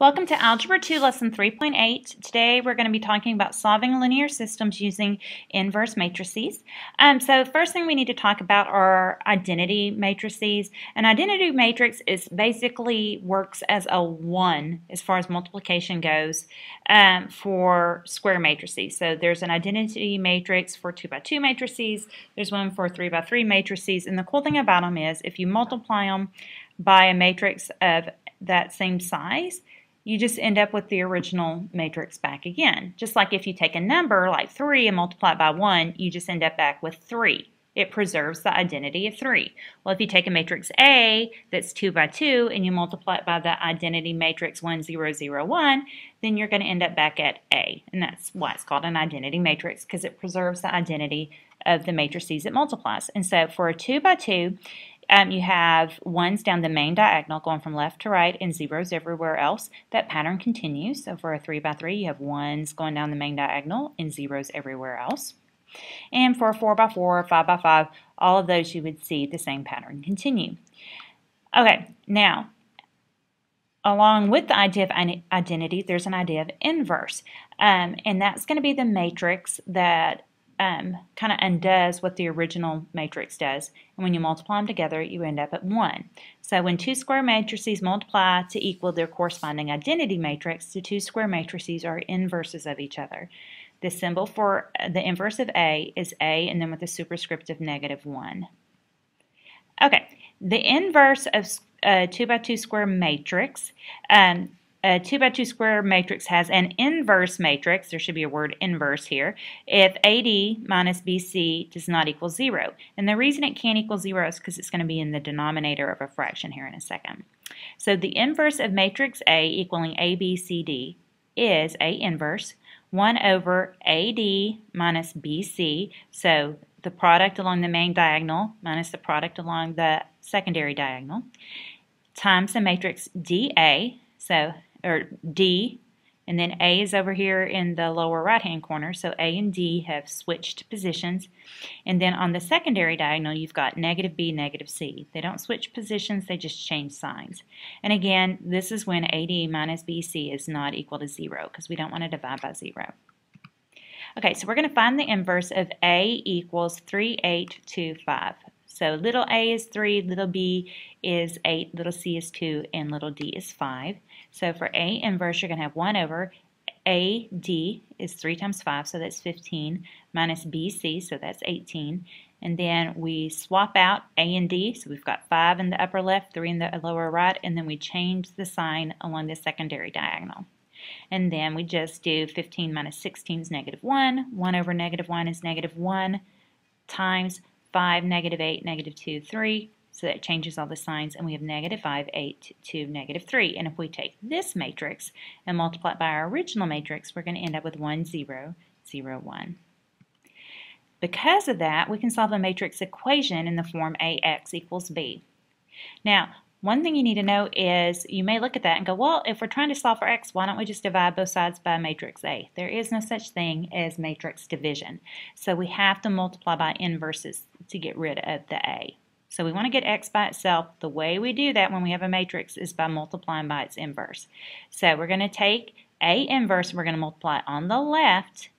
Welcome to Algebra 2, Lesson 3.8. Today we're going to be talking about solving linear systems using inverse matrices. Um, so first thing we need to talk about are identity matrices. An identity matrix is basically works as a 1 as far as multiplication goes um, for square matrices. So there's an identity matrix for 2 by 2 matrices, there's one for 3 by 3 matrices, and the cool thing about them is if you multiply them by a matrix of that same size, you just end up with the original matrix back again. Just like if you take a number like 3 and multiply it by 1, you just end up back with 3. It preserves the identity of 3. Well, if you take a matrix A that's 2 by 2 and you multiply it by the identity matrix 1, 0, 0, 1, then you're going to end up back at A. And that's why it's called an identity matrix because it preserves the identity of the matrices it multiplies. And so for a 2 by 2, um, you have ones down the main diagonal going from left to right and zeros everywhere else. That pattern continues. So for a 3 by 3 you have ones going down the main diagonal and zeros everywhere else. And for a 4 by 4 or 5 by 5 all of those you would see the same pattern continue. Okay, now along with the idea of identity, there's an idea of inverse. Um, and that's going to be the matrix that um, kind of undoes what the original matrix does. And when you multiply them together, you end up at 1. So when two square matrices multiply to equal their corresponding identity matrix, the two square matrices are inverses of each other. The symbol for the inverse of A is A and then with a superscript of negative 1. Okay, the inverse of a 2 by 2 square matrix um, a 2 by 2 square matrix has an inverse matrix, there should be a word inverse here, if AD minus BC does not equal 0. And the reason it can't equal 0 is because it's going to be in the denominator of a fraction here in a second. So the inverse of matrix A equaling ABCD is A inverse 1 over AD minus BC. So the product along the main diagonal minus the product along the secondary diagonal times the matrix DA. So or D, and then A is over here in the lower right hand corner, so A and D have switched positions. And then on the secondary diagonal, you've got negative B, negative C. They don't switch positions, they just change signs. And again, this is when AD minus BC is not equal to 0, because we don't want to divide by 0. Okay, so we're going to find the inverse of A equals 3, 8, 2, 5. So little a is 3, little b is 8, little c is 2, and little d is 5. So for A inverse, you're going to have 1 over AD is 3 times 5, so that's 15, minus BC, so that's 18. And then we swap out A and D, so we've got 5 in the upper left, 3 in the lower right, and then we change the sign along the secondary diagonal. And then we just do 15 minus 16 is negative 1, 1 over negative 1 is negative 1, times 5, negative 8, negative 2, 3, so that changes all the signs, and we have negative 5, 8 to negative 3. And if we take this matrix and multiply it by our original matrix, we're going to end up with 1, 0, 0, 1. Because of that, we can solve a matrix equation in the form AX equals B. Now, one thing you need to know is you may look at that and go, well, if we're trying to solve for x, why don't we just divide both sides by matrix A? There is no such thing as matrix division. So we have to multiply by inverses to get rid of the A. So we want to get x by itself. The way we do that when we have a matrix is by multiplying by its inverse. So we're going to take a inverse, we're going to multiply on the left.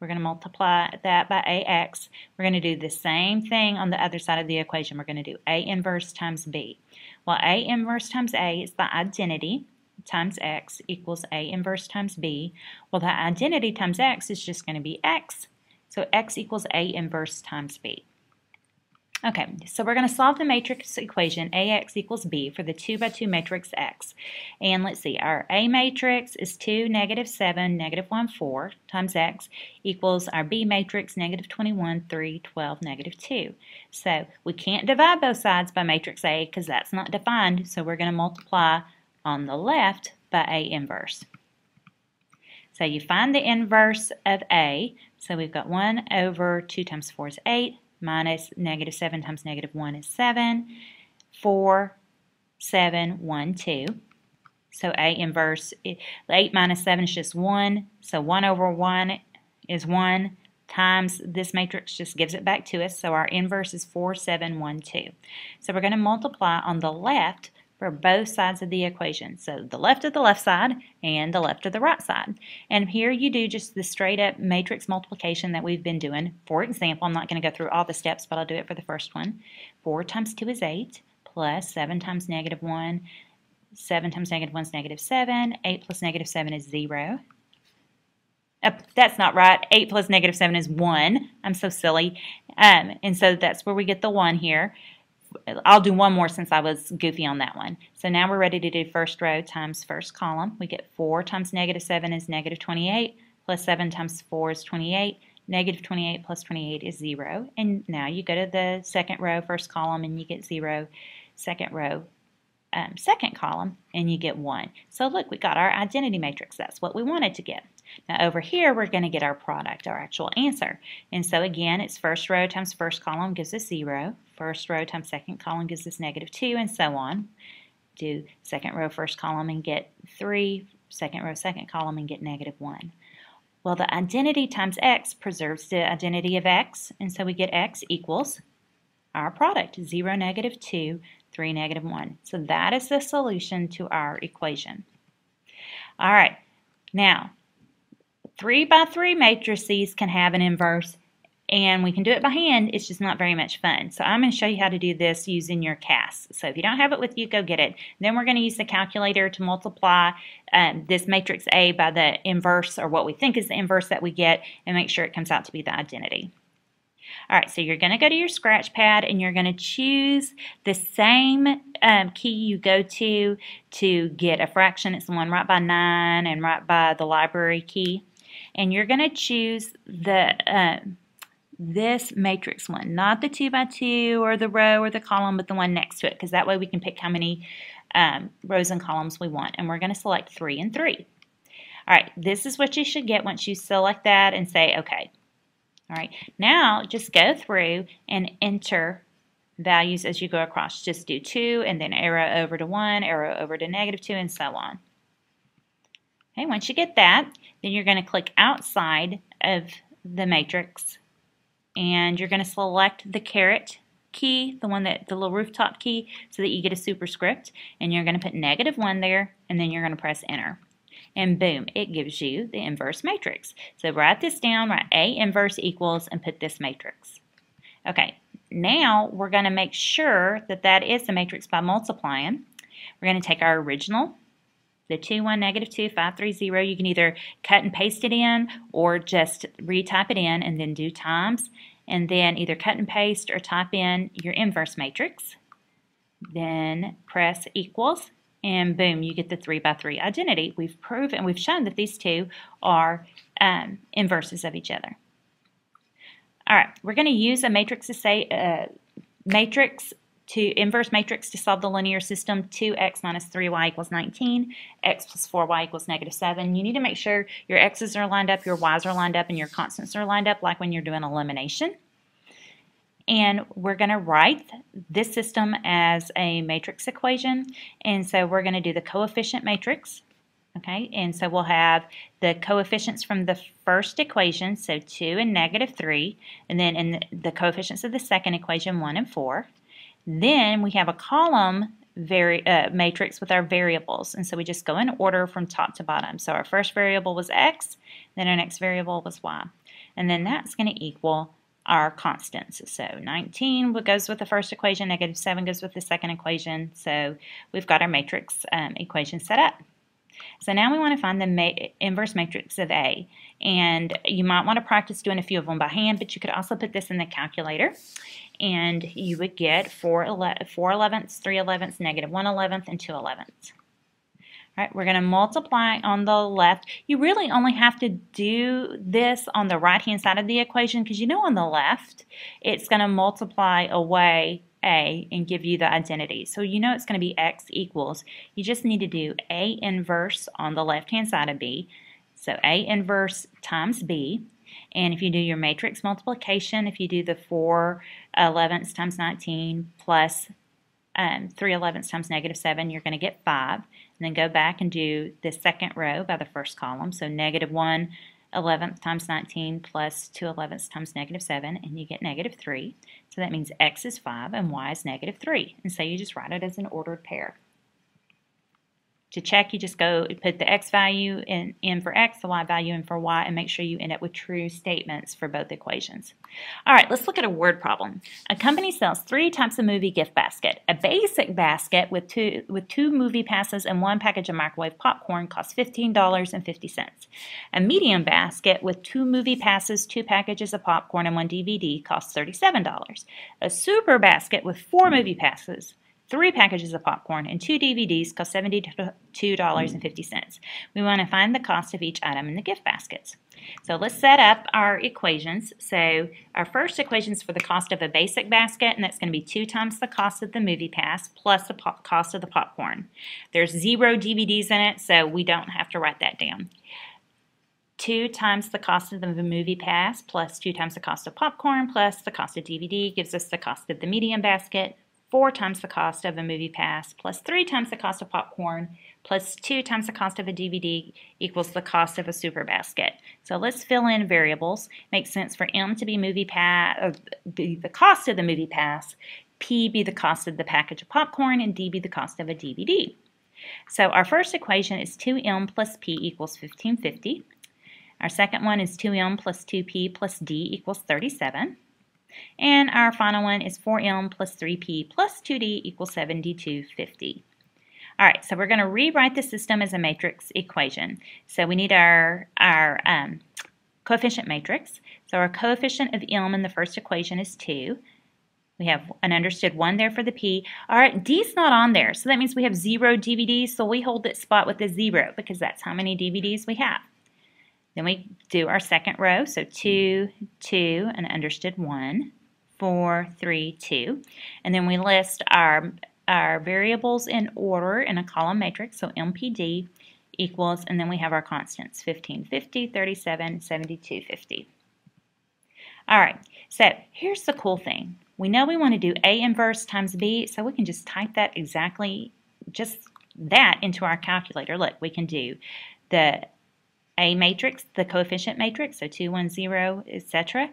We're going to multiply that by ax. We're going to do the same thing on the other side of the equation. We're going to do a inverse times b. Well, a inverse times a is the identity times x equals a inverse times b. Well, the identity times x is just going to be x. So x equals a inverse times b. Okay, so we're going to solve the matrix equation AX equals B for the 2 by 2 matrix X. And let's see, our A matrix is 2, negative 7, negative 1, 4 times X equals our B matrix, negative 21, 3, 12, negative 2. So we can't divide both sides by matrix A because that's not defined, so we're going to multiply on the left by A inverse. So you find the inverse of A, so we've got 1 over 2 times 4 is 8, minus negative 7 times negative 1 is 7. 4, 7, 1, 2. So A inverse, 8 minus 7 is just 1. So 1 over 1 is 1 times this matrix just gives it back to us. So our inverse is 4, 7, 1, 2. So we're going to multiply on the left for both sides of the equation. So the left of the left side and the left of the right side. And here you do just the straight up matrix multiplication that we've been doing. For example, I'm not going to go through all the steps, but I'll do it for the first one. 4 times 2 is 8, plus 7 times negative 1. 7 times negative 1 is negative 7. 8 plus negative 7 is 0. Uh, that's not right. 8 plus negative 7 is 1. I'm so silly. Um, and so that's where we get the 1 here. I'll do one more since I was goofy on that one. So now we're ready to do first row times first column. We get 4 times negative 7 is negative 28, plus 7 times 4 is 28. Negative 28 plus 28 is 0. And now you go to the second row, first column, and you get 0. Second row, um, second column, and you get 1. So look, we got our identity matrix. That's what we wanted to get. Now over here, we're going to get our product, our actual answer. And so again, it's first row times first column gives us 0. First row times second column gives us negative 2, and so on. Do second row, first column, and get 3. Second row, second column, and get negative 1. Well, the identity times x preserves the identity of x, and so we get x equals our product, 0, negative 2, 3, negative 1. So that is the solution to our equation. All right, now 3 by 3 matrices can have an inverse and we can do it by hand. It's just not very much fun. So I'm going to show you how to do this using your CAS. So if you don't have it with you, go get it. Then we're going to use the calculator to multiply um, this matrix A by the inverse or what we think is the inverse that we get and make sure it comes out to be the identity. All right, so you're going to go to your scratch pad and you're going to choose the same um, key you go to to get a fraction. It's the one right by 9 and right by the library key and you're going to choose the uh, this matrix one, not the 2 by 2 or the row or the column, but the one next to it, because that way we can pick how many um, rows and columns we want. And we're going to select 3 and 3. All right, this is what you should get once you select that and say OK. All right, now just go through and enter values as you go across. Just do 2 and then arrow over to 1, arrow over to negative 2, and so on. Okay, once you get that, then you're going to click outside of the matrix and you're going to select the caret key, the one that the little rooftop key, so that you get a superscript. And you're going to put negative 1 there, and then you're going to press enter. And boom, it gives you the inverse matrix. So write this down, write A inverse equals, and put this matrix. Okay, now we're going to make sure that that is the matrix by multiplying. We're going to take our original the 2, 1, negative 2, 5, 3, 0. You can either cut and paste it in or just retype it in and then do times. And then either cut and paste or type in your inverse matrix. Then press equals and boom, you get the 3 by 3 identity. We've proven, we've shown that these two are um, inverses of each other. All right, we're going to use a matrix to say uh, matrix to inverse matrix to solve the linear system 2x minus 3y equals 19, x plus 4y equals negative 7. You need to make sure your x's are lined up, your y's are lined up, and your constants are lined up like when you're doing elimination. And we're going to write this system as a matrix equation. And so we're going to do the coefficient matrix. Okay, and so we'll have the coefficients from the first equation, so 2 and negative 3, and then in the coefficients of the second equation, 1 and 4. Then we have a column vari uh, matrix with our variables. And so we just go in order from top to bottom. So our first variable was x, then our next variable was y. And then that's going to equal our constants. So 19 goes with the first equation, negative 7 goes with the second equation. So we've got our matrix um, equation set up. So now we want to find the ma inverse matrix of A. And you might want to practice doing a few of them by hand, but you could also put this in the calculator. And you would get 4, 11, 4 elevenths, 3 elevenths, negative 1 eleventh, and 2 elevenths. All right, we're going to multiply on the left. You really only have to do this on the right-hand side of the equation because you know on the left, it's going to multiply away a and give you the identity. So you know it's going to be x equals. You just need to do A inverse on the left-hand side of B. So A inverse times B. And if you do your matrix multiplication, if you do the 4 elevenths times 19 plus um, 3 elevenths times negative 7, you're going to get 5. And then go back and do the second row by the first column. So negative 1 11th times 19 plus 2 11ths times negative 7, and you get negative 3. So that means x is 5 and y is negative 3. And so you just write it as an ordered pair. To check, you just go put the x value in, in for x, the y value in for y, and make sure you end up with true statements for both equations. All right, let's look at a word problem. A company sells three types of movie gift basket. A basic basket with two, with two movie passes and one package of microwave popcorn costs $15.50. A medium basket with two movie passes, two packages of popcorn, and one DVD costs $37. A super basket with four movie passes, Three packages of popcorn and two DVDs cost $72.50. We want to find the cost of each item in the gift baskets. So let's set up our equations. So our first equation is for the cost of a basic basket, and that's going to be two times the cost of the movie pass plus the cost of the popcorn. There's zero DVDs in it, so we don't have to write that down. 2 times the cost of the movie pass plus 2 times the cost of popcorn plus the cost of DVD gives us the cost of the medium basket four times the cost of a movie pass plus three times the cost of popcorn plus two times the cost of a DVD equals the cost of a super basket. So let's fill in variables. Makes sense for M to be movie pass, be the cost of the movie pass, P be the cost of the package of popcorn, and D be the cost of a DVD. So our first equation is 2M plus P equals 1550. Our second one is 2M plus 2P plus D equals 37. And our final one is 4m plus 3p plus 2d equals 7250. All right, so we're going to rewrite the system as a matrix equation. So we need our, our um, coefficient matrix. So our coefficient of m in the first equation is 2. We have an understood 1 there for the p. All right, d's not on there, so that means we have 0 DVDs, so we hold that spot with a 0 because that's how many DVDs we have. Then we do our second row, so 2, 2, and understood 1, 4, 3, 2. And then we list our, our variables in order in a column matrix, so MPD equals, and then we have our constants, 1550, 37, 7250. All right, so here's the cool thing. We know we want to do A inverse times B, so we can just type that exactly, just that into our calculator. Look, we can do the a matrix, the coefficient matrix, so 2, 1, 0, etc.,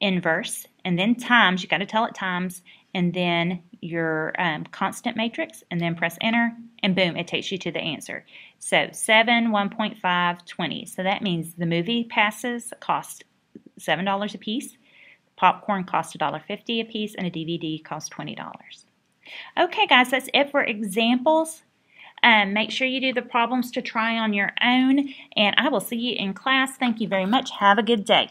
inverse, and then times, you got to tell it times, and then your um, constant matrix, and then press enter, and boom, it takes you to the answer. So 7, 1.5, 20. So that means the movie passes cost $7 a piece, popcorn costs $1.50 a piece, and a DVD costs $20. Okay, guys, that's it for examples. Um, make sure you do the problems to try on your own, and I will see you in class. Thank you very much. Have a good day.